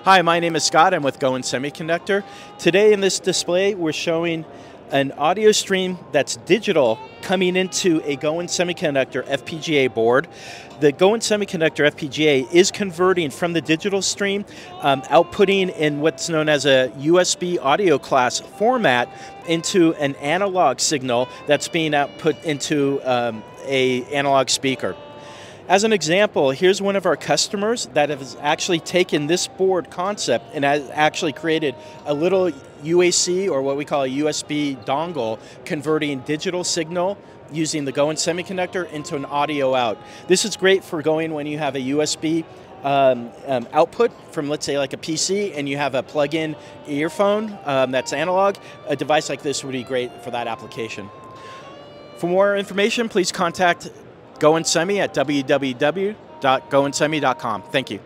Hi, my name is Scott. I'm with GOWIN Semiconductor. Today in this display, we're showing an audio stream that's digital coming into a GOWIN Semiconductor FPGA board. The GOWIN Semiconductor FPGA is converting from the digital stream, um, outputting in what's known as a USB audio class format into an analog signal that's being output into um, a analog speaker. As an example, here's one of our customers that has actually taken this board concept and has actually created a little UAC or what we call a USB dongle converting digital signal using the GOWIN semiconductor into an audio out. This is great for going when you have a USB um, um, output from, let's say, like a PC, and you have a plug-in earphone um, that's analog. A device like this would be great for that application. For more information, please contact GOWIN Semi at www.gowinsemi.com. Thank you.